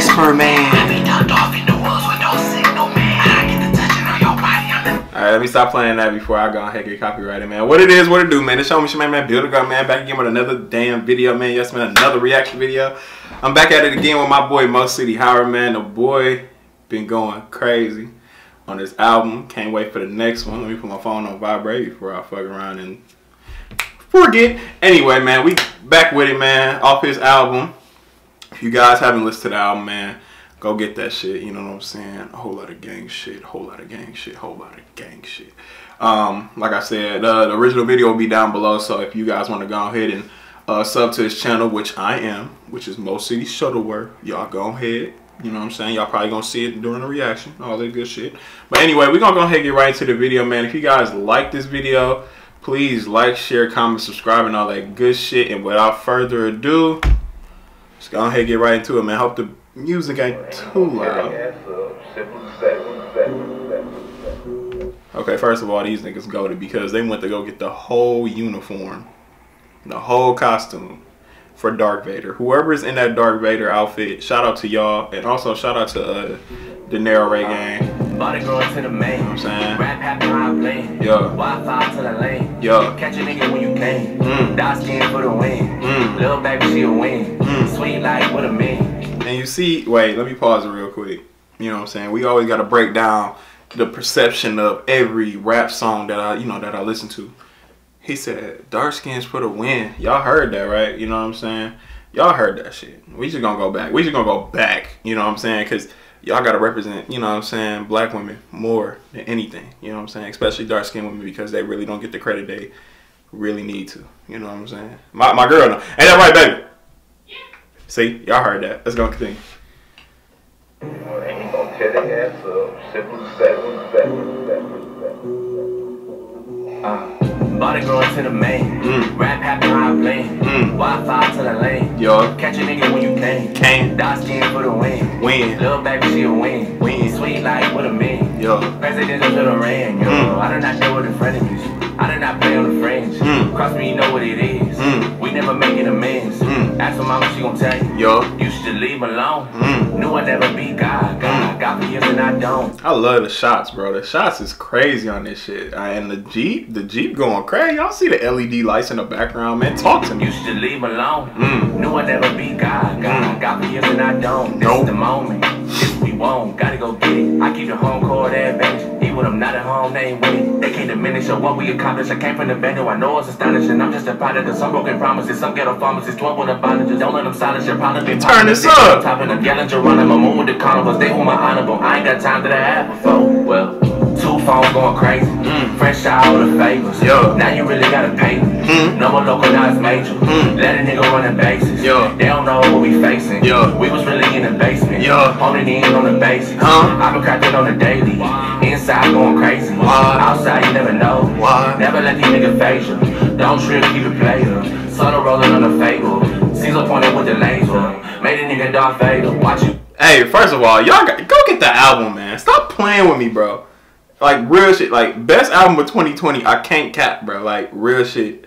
whisper man. I be ducked off in the woods with no signal, man. I get the touching on your body. Alright, let me stop playing that before I go ahead and get copyrighted, man. What it is, what it do, man. It's Show Me Shit, man, man. Bill the Goat, man. Back again with another damn video, man. Yes, man. Another reaction video. I'm back at it again with my boy Mo City Howard, man. The boy been going crazy on this album. Can't wait for the next one. Let me put my phone on vibrate before I fuck around and forget. Anyway, man, we back with it, man. Off his album. If you guys haven't listened to the album, man, go get that shit. You know what I'm saying? A whole lot of gang shit, A whole lot of gang shit, A whole lot of gang shit. Um, like I said, uh, the original video will be down below. So if you guys want to go ahead and uh, sub to his channel, which I am, which is Most City Shuttleworth, y'all go ahead. You know what I'm saying? Y'all probably gonna see it during the reaction, all that good shit. But anyway, we're gonna go ahead and get right into the video, man. If you guys like this video, please like, share, comment, subscribe, and all that good shit. And without further ado, let's go ahead and get right into it, man. Hope the music ain't too loud. Okay, first of all, these niggas goaded because they went to go get the whole uniform, the whole costume for Darth Vader. Whoever is in that Darth Vader outfit, shout out to y'all, and also shout out to uh, the Narrow Ray gang. body growing to the main. You know what I'm saying? Rap happy I play. Yeah. Wi-Fi to the lane. Yeah. Catch a nigga when you came. Mm. Die skin for the win. Mm. Little baby, she a win. Mm. Sweet like with a man. And you see, wait, let me pause it real quick. You know what I'm saying? We always got to break down the perception of every rap song that I, you know, that I listen to. He said, dark skins for the win. Y'all heard that, right? You know what I'm saying? Y'all heard that shit. We just gonna go back. We just gonna go back. You know what I'm saying? Because y'all gotta represent, you know what I'm saying, black women more than anything. You know what I'm saying? Especially dark skinned women because they really don't get the credit they really need to. You know what I'm saying? My, my girl, ain't that right, baby? See, y'all heard that. Let's go continue. Ain't gonna tear their ass up. Simple as that. Body growing to the main. Mm. Rap happy I play. Mm. Wi-Fi to the lane. Yo, Catch a nigga when you can. Can. Die skin for the win. win, Little baby, she a win. Win. Sweet like with a man. yo, President of the rain, yo. Mm. I do not deal with the frenemies. I do not play on the fringe. Mm. Cross me, you know what it is. Mm. We never making amends. Mm. Ask mama, she gon' tell you. yo. You should leave alone. Mm. Knew I never be God. God got me years and I don't. I love the shots, bro. The shots is crazy on this shit. And the Jeep, the Jeep going crazy. Y'all see the LED lights in the background, man. Talk to me. You should leave alone. Mm. Knew I never be God. God Mm. got me years and I don't. This Nope. is the moment. This we won't. Gotta go get it. I keep the home court advantage. When I'm not at home, they ain't winning. They can't diminish or what we accomplish. I came from the bando. I know it's astonishing. I'm just a product of some broken promises. Some ghetto pharmacists, 12 with the bondages. Don't let them silence your problem. Turn this up. Top and I'm yelling Geronimo. Move with the carnivals. They hold my honorable. I ain't got time that I had before. Well, two phones going crazy. Mm. Fresh out of favors. Yeah. Now you really gotta pay. Mm. No more local, now it's major. Mm. Let a nigga run the bases. Yeah. They don't know what we facing. Yeah. We was really in the basement. Yeah. Honing in on the basics. Huh? I've been cracking on the daily. Inside going crazy. Why? Outside you never know. Why? Never let these niggas phase you. Don't trip, keep it player. Subtle rolling on the fable. Caesar pointed with the laser. Made a nigga Darth Vader. Watch you. Hey, first of all, y'all got, go get the album, man. Stop playing with me, bro. Like real shit. Like best album of 2020. I can't cap, bro. Like real shit.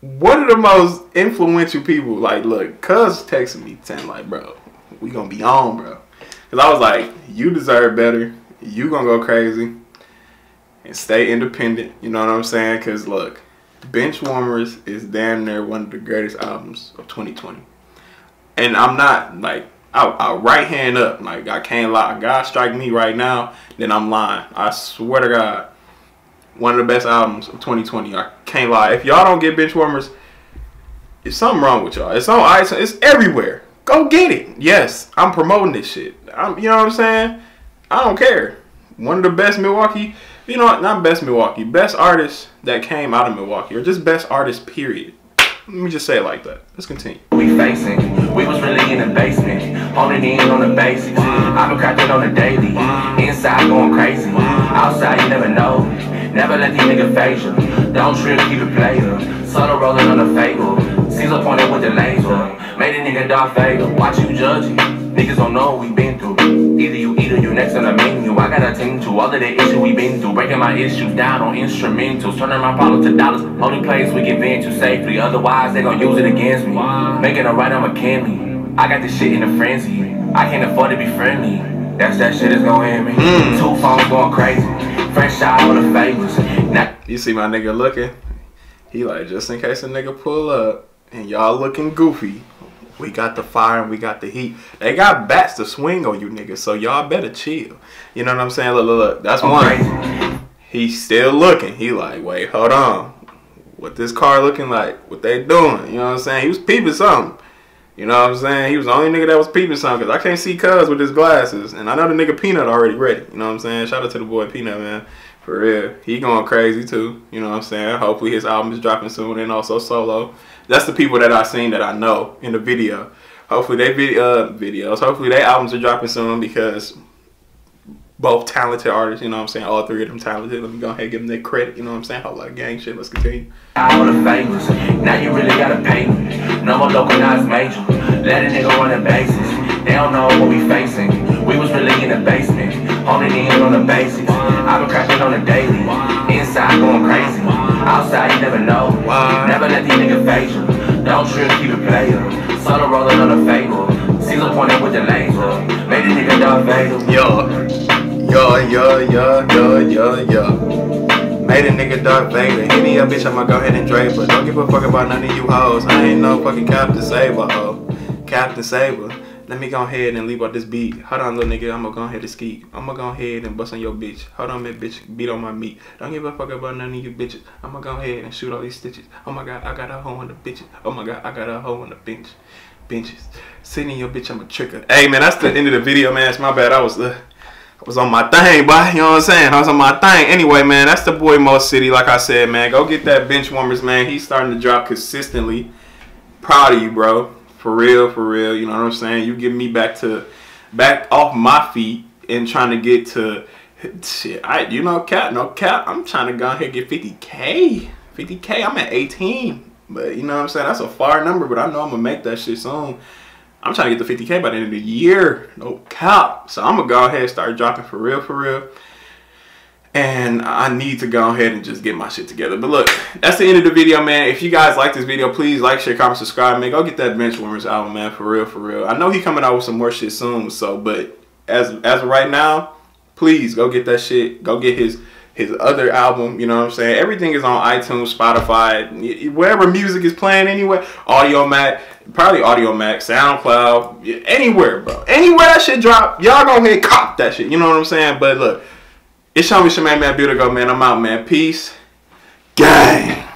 One of the most influential people, like, look, Cuz texted me saying, like, bro, we gonna be on, bro. Cause I was like, you deserve better. You gonna go crazy and stay independent. You know what I'm saying? Cause look, Benchwarmers is damn near one of the greatest albums of 2020. And I'm not like I, I right hand up. Like I can't lie. God strike me right now, then I'm lying. I swear to God. One of the best albums of 2020. I can't lie. If y'all don't get Benchwarmers, it's something wrong with y'all. It's on ice. It's everywhere. Go get it. Yes, I'm promoting this shit. I'm, you know what I'm saying? I don't care. One of the best Milwaukee, you know, not best Milwaukee, best artists that came out of Milwaukee, or just best artists. Period. Let me just say it like that. Let's continue. we facing. We was really in the basement, honing in on the basics. I've been cracking on the daily, inside going crazy. Outside you never know, never let these niggas phase you. Don't trip, keep it player. Subtle rolling on the fable, Caesar pointed with the laser. Made a nigga Darth Vader, watch you judging. Niggas don't know what we been through. Either you eat or you next on the menu. I got a team to all of the issues we been through. Breaking my issues down on instrumentals. Turning my problems to dollars. Only place we can vent to safely. Otherwise, they gon' use it against me. Making a right on McKinley. I got this shit in a frenzy. I can't afford to be friendly. That's that shit is gonna hit me. Mm. Two phones going crazy. Fresh shower with the favors. Now You see my nigga looking? He like, just in case a nigga pull up and y'all looking goofy, we got the fire and we got the heat. They got bats to swing on you niggas, so y'all better chill. You know what I'm saying? Look, look, look. That's one. He's still looking. He like, wait, hold on. What this car looking like? What they doing? You know what I'm saying? He was peeping something. You know what I'm saying? He was the only nigga that was peeping something because I can't see Cuz with his glasses. And I know the nigga Peanut already ready. You know what I'm saying? Shout out to the boy Peanut, man. For real. He going crazy too. You know what I'm saying? Hopefully his album is dropping soon and also solo. That's the people that I seen that I know in the video. Hopefully they video uh, videos. Hopefully their albums are dropping soon because both talented artists, you know what I'm saying? All three of them talented. Let me go ahead and give them their credit, you know what I'm saying? Whole lot of gang shit. Let's continue. All the favors. Now you really gotta pay. No more localized major. Let a nigga run the bases. They don't know what we facing. Let these niggas phase you. Don't trip, keep it player. Solo rolling on the fable. Caesar pointing with the laser. Made a nigga Darth Vader. Yo. Yo, yo, yo, yo, yo, yo. Made a nigga Darth Vader. Me up, bitch. I'ma go ahead and drape her. Don't give a fuck about none of you hoes. I ain't no fucking Captain Saber, ho. Captain Saber. Let me go ahead and leave out this beat. Hold on, little nigga. I'ma go ahead and ski. I'ma go ahead and bust on your bitch. Hold on, man, bitch. Beat on my meat. Don't give a fuck about none of you bitches. I'ma go ahead and shoot all these stitches. Oh my god, I got a hoe on the bitches. Oh my god, I got a hoe on the bench. Benches. Sitting your bitch, I'm a tricker. Hey, man, that's the end of the video, man. It's my bad. I was uh, I was on my thing, boy. You know what I'm saying? I was on my thing. Anyway, man, that's the boy Mo City. Like I said, man, go get that bench warmers, man. He's starting to drop consistently. Proud of you, bro. For real, for real. You know what I'm saying? You get me back to back off my feet and trying to get to shit. I you know, cap, no cap. I'm trying to go ahead and get 50k. 50k. I'm at 18. But you know what I'm saying? That's a far number, but I know I'm gonna make that shit soon. I'm trying to get the 50k by the end of the year. No cap. So I'm gonna go ahead and start dropping for real, for real. And I need to go ahead and just get my shit together. But look, that's the end of the video, man. If you guys like this video, please like, share, comment, subscribe, man. Go get that Benchwarmers album, man. For real, for real. I know he coming out with some more shit soon. So, but as as of right now, please go get that shit. Go get his his other album. You know what I'm saying? Everything is on iTunes, Spotify, wherever music is playing anywhere. Audiomack, probably Audiomack, SoundCloud, anywhere, bro. Anywhere that shit drop, y'all go ahead cop that shit. You know what I'm saying? But look, it's Shemaine Man Beautiful, man. I'm out, man. Peace. Gang.